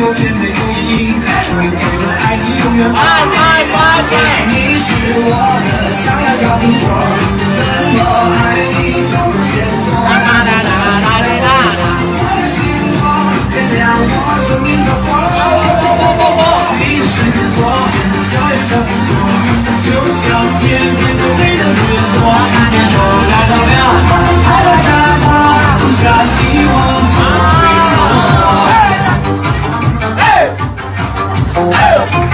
爱爱爱爱，你是我的小呀小苹果，我爱你，甜不甜？啦啦啦啦啦啦啦！我的星光点亮我生命的火，火火火火火，你是我的小呀小苹果，就像天边的。Oh!